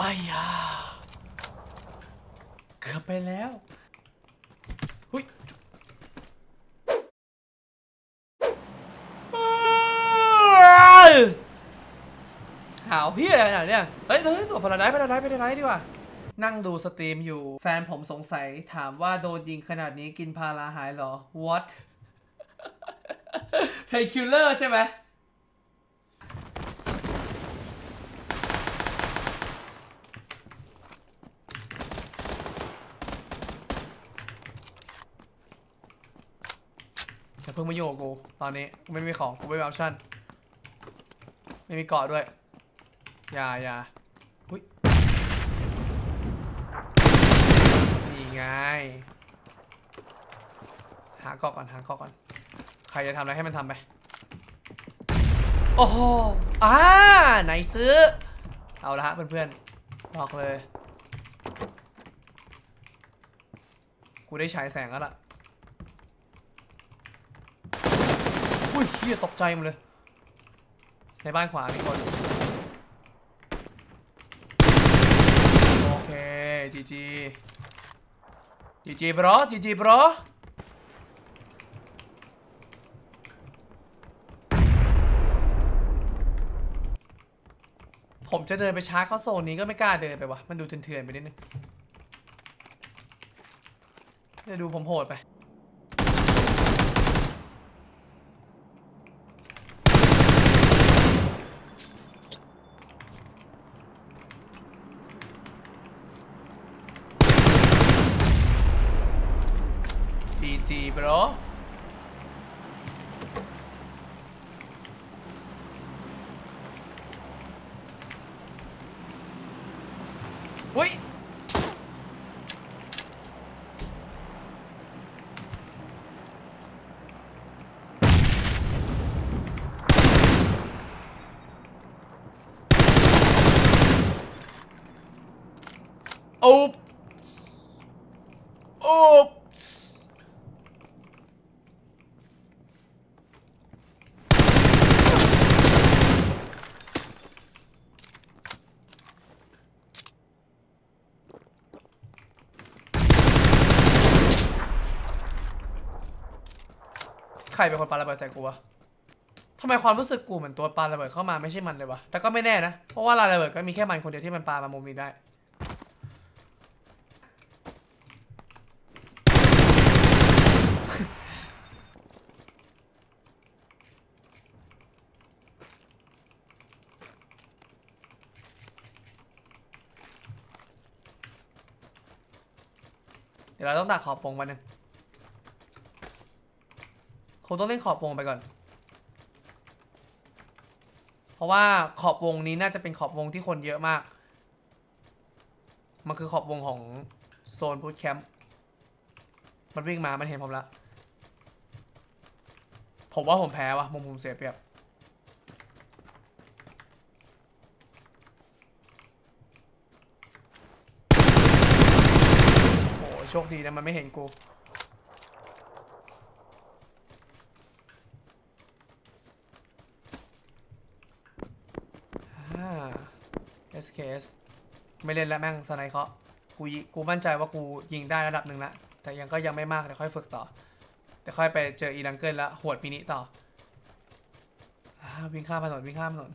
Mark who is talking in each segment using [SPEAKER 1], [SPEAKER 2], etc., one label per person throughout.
[SPEAKER 1] อ้ายยาเกือบไปแล้วหุยหาวพี่อะไรขนาดเนี่ยเฮ้ยเฮ้ยตัวพลาไดพลาไดพลาไดดีกว่า นั่งดู stream อยู่ แฟนผมสงสัยถามว่าโดนยิงขนาดนี้กินพาราหายหรอ what painkiller ใช่ไหม อย่าเพิ่งมาโยงกับกู ตอนนี้กูไม่มีของกูไม่มีออปชั่น ไม่มีเกาะด้วย อย่าอย่าอุ้ยนี่ไง หาเกาะก่อนหาเกาะก่อน ใครจะทำอะไรให้มันทำไป โอ้โหอ่าไหนซื้อ เอาละฮะเพื่อนๆบอกเลย กูได้ฉายแสงแล้วล่ะ อุ้ยเฮียตกใจหมดเลย ในบ้านขวามีคน โอเคจีจีจีจีบรอจีจีบรอผมจะเดินไปชาร์จเข้าโซนนี้ก็ไม่กล้าเดินไปวะ มันดูเถื่อนๆไปนิดนึงจะดูผมโหดไป bro รเป็นคนปาระเบิดใส่กูวะทำไมความรู้สึกกูเหมือนตัวปาระเบิดเข้ามาไม่ใช่มันเลยวะ แต่ก็ไม่แน่นะ เพราะว่าระเบิดก็มีแค่มันคนเดียวที่มันปามามุมนี้ได้ เดี๋ยวเราต้องตักขอบวงมาหนึ่ง คงต้องเล่นขอบวงไปก่อน เพราะว่าขอบวงนี้น่าจะเป็นขอบวงที่คนเยอะมาก มันคือขอบวงของโซนบูตแคมป์ มันวิ่งมา มันเห็นผมละ ผมว่าผมแพ้วะมุมผมเสียเปรียบโอ้โชคดีนะมันไม่เห็นกู อ่า SKS ไม่เล่นแล้วแม่ง snipe เคาะกูกูมั่นใจว่ากูยิงได้ระดับหนึ่งละแต่ยังก็ยังไม่มากเดี๋ยวค่อยฝึกต่อ แต่ค่อยไปเจออีดังเกิลแล้วหวดมินิต่อวิ่งข้ามถนนวิ่งข้ามถนน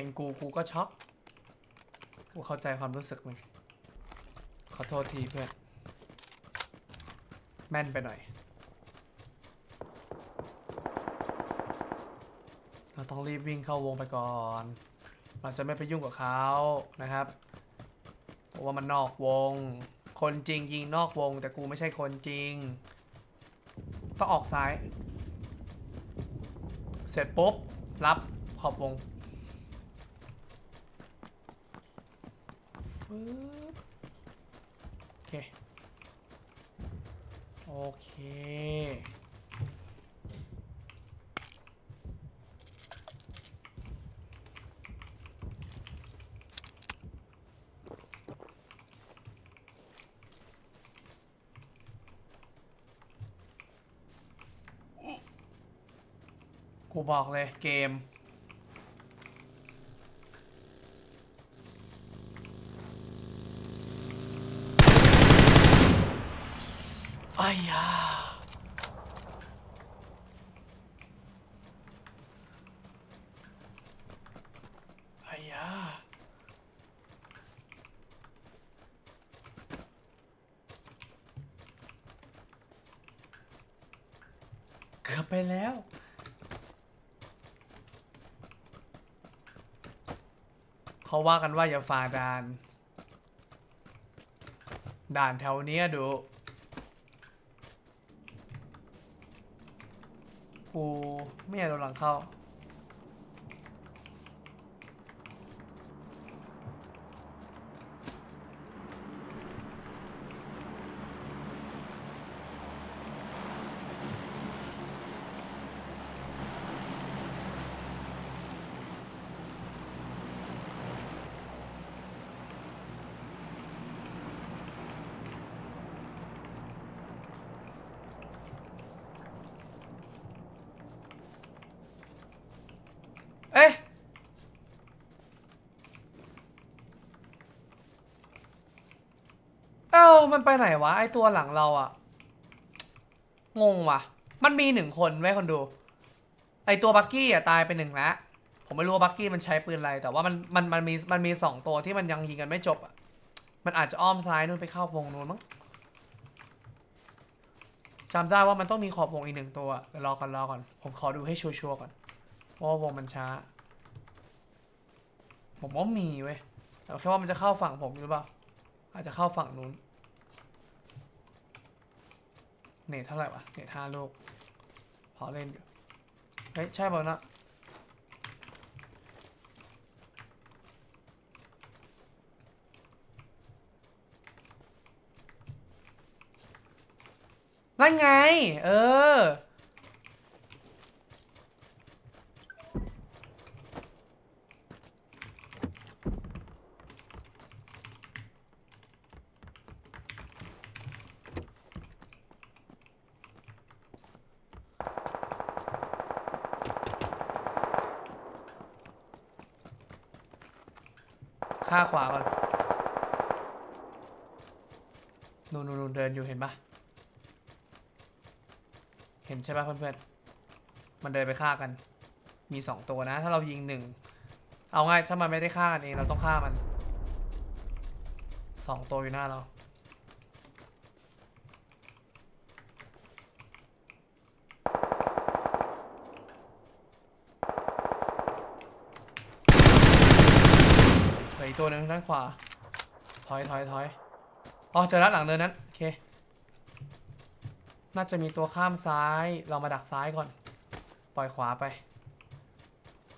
[SPEAKER 1] เป็นกูกูก็ช็อกกูเข้าใจความรู้สึกมึงขอโทษทีเพื่อนแม่นไปหน่อย เราต้องรีบวิ่งเข้าวงไปก่อน เราจะไม่ไปยุ่งกับเขานะครับเพราะว่ามันนอกวง คนจริงยิงนอกวง แต่กูไม่ใช่คนจริง ต้องออกซ้าย เสร็จปุ๊บ รับขอบวงฟึ๊บ โอเค โอเคกูบอกเลยเกม ไอ้ยาไอ้ยาเกือบ ไปแล้ว เขาว่ากันว่าอย่าฝ่าด่าน ด่านแถวเนี้ยดู กูไม่อยากโดนหลังเข้า มันไปไหนวะ ไอตัวหลังเราอะงงวะมันมีหนึ่งคนไว้คนดู ไอตัว buggy อะตายไปหนึ่งแล้วผมไม่รู้ว่า buggy มันใช้ปืนอะไร แต่ว่ามันมันมันมีมันมีสองตัวที่มันยังยิงกันไม่จบอะมันอาจจะอ้อมซ้ายนู่นไปเข้าวงนู้นมั้งจำได้ว่ามันต้องมีขอบวงอีกหนึ่งตัวเดี๋ยวรอก่อนรอก่อน ผมขอดูให้ชัวร์ๆก่อนเพราะว่าวงมันช้า ผมว่ามีเว้ยแต่แค่ว่ามันจะเข้าฝั่งผมหรือเปล่า อาจจะเข้าฝั่งนู้น เนทเท่าไหร่วะ เนทห้าลูก พอเล่นอยู่ เฮ้ย ใช่เปล่านะนั่นไง เออ ข้าขวาก่อนนู่นนู่นนู่นเดินอยู่เห็นปะเห็นใช่ปะเพื่อนๆ มันเดินไปฆ่ากัน มีสองตัวนะ ถ้าเรายิงหนึ่ง เอาง่ายถ้ามันไม่ได้ฆ่ากันเองเราต้องฆ่ามันสองตัวอยู่หน้าเรา อีกตัวหนึ่งด้านขวา ถอยถอยถอยอ๋อเจอแล้วหลังเนินนั้น โอเค น่าจะมีตัวข้ามซ้าย เรามาดักซ้ายก่อน ปล่อยขวาไป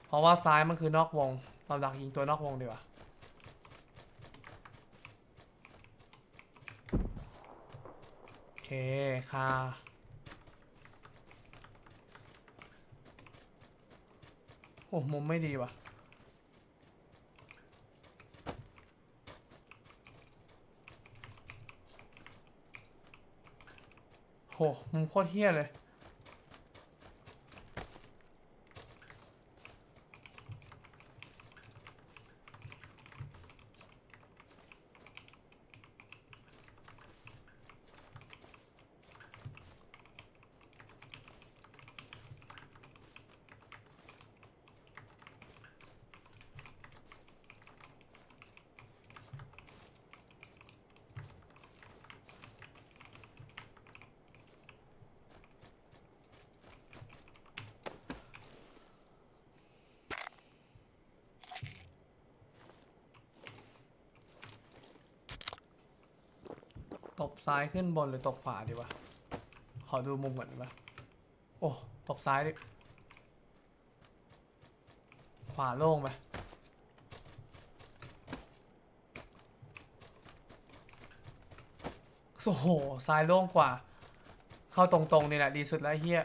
[SPEAKER 1] เพราะว่าซ้ายมันคือนอกวง เราดักยิงตัวนอกวงดีกว่าโอเคค่ะโอ้มุมไม่ดีว่ะ มุมโคตรเฮี้ยเลย ตบซ้ายขึ้นบนหรือตบขวาดีวะ ขอดูมุมก่อนดีวะ โอ้ ตบซ้ายดิ ขวาโล่งไปโอ้โห ซ้ายโล่งกว่า เข้าตรงๆนี่แหละดีสุดแล้วเฮีย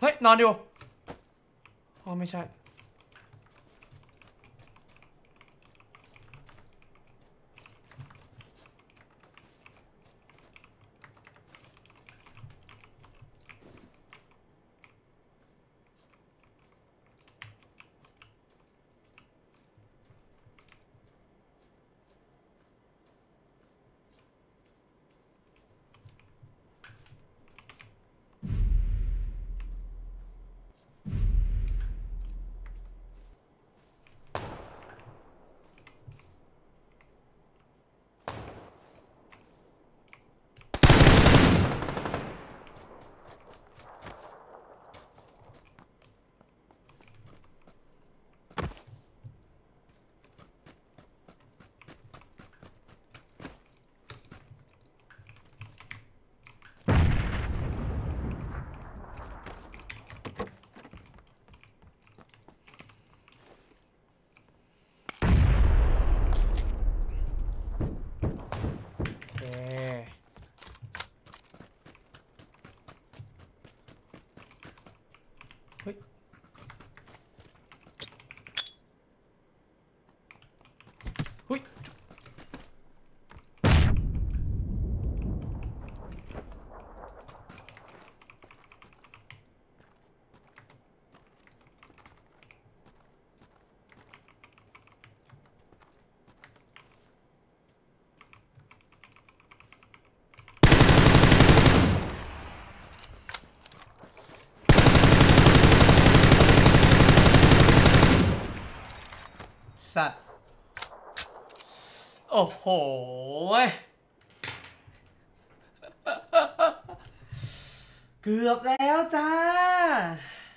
[SPEAKER 1] เฮ้ย นอนอยู่อ๋อไม่ใช่ เฮ้ อ้โห
[SPEAKER 2] เกือบแล้วจ้า